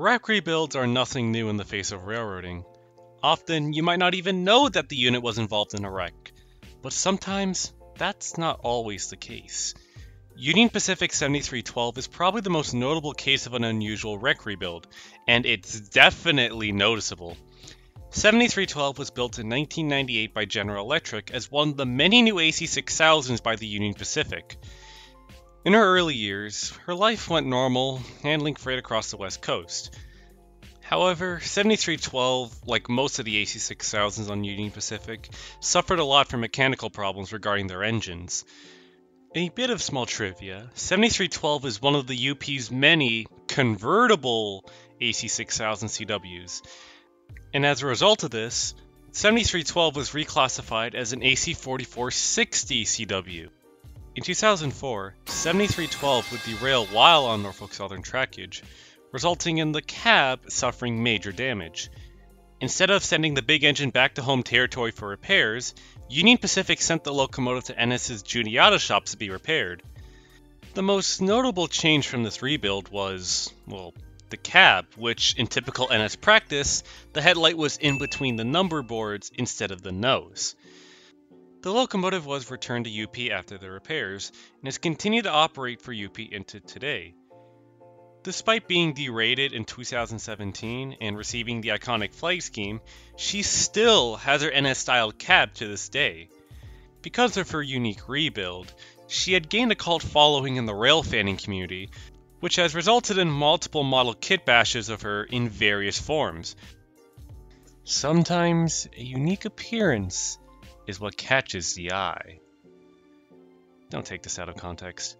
Wreck rebuilds are nothing new in the face of railroading. Often, you might not even know that the unit was involved in a wreck, but sometimes that's not always the case. Union Pacific 7312 is probably the most notable case of an unusual wreck rebuild, and it's definitely noticeable. 7312 was built in 1998 by General Electric as one of the many new AC6000s by the Union Pacific. In her early years, her life went normal, handling freight across the West Coast. However, 7312, like most of the AC6000s on Union Pacific, suffered a lot from mechanical problems regarding their engines. A bit of small trivia 7312 is one of the UP's many convertible AC6000 CWs, and as a result of this, 7312 was reclassified as an AC4460 CW. In 2004, 7312 would derail while on Norfolk Southern trackage, resulting in the cab suffering major damage. Instead of sending the big engine back to home territory for repairs, Union Pacific sent the locomotive to NS's Juniata shops to be repaired. The most notable change from this rebuild was, well, the cab, which, in typical NS practice, the headlight was in between the number boards instead of the nose. The locomotive was returned to UP after the repairs and has continued to operate for UP into today. Despite being derated in 2017 and receiving the iconic flag scheme, she still has her NS style cab to this day. Because of her unique rebuild, she had gained a cult following in the rail fanning community, which has resulted in multiple model kit bashes of her in various forms. Sometimes a unique appearance is what catches the eye. Don't take this out of context.